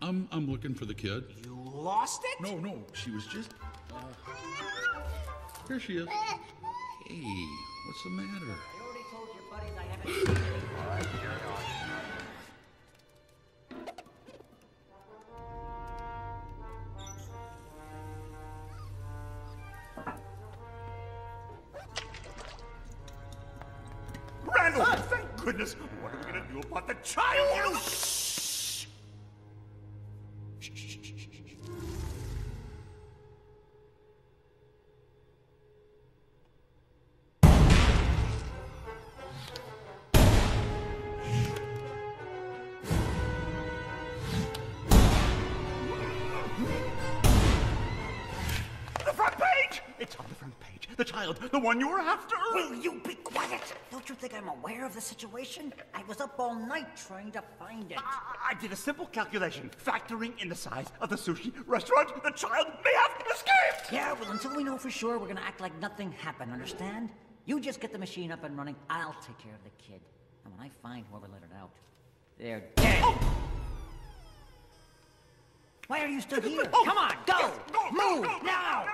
I'm I'm looking for the kid. You lost it? No, no, she was just. Uh, here she is. Hey, what's the matter? I already told your buddies I haven't seen any. All right, carry on. Randall, thank goodness. What are we gonna do about the child? Shh. The front page! It's on the front page. The child, the one you were after. Will you be quiet? Don't you think I'm aware of the situation? I was up all night trying to find it. I I did a simple calculation. Factoring in the size of the sushi restaurant, the child may have escaped! Yeah, well, until we know for sure, we're gonna act like nothing happened, understand? You just get the machine up and running, I'll take care of the kid. And when I find whoever let it out, they're dead. Oh! Why are you still oh! here? Oh. Come on, go! Go, go, Move, go, go, now!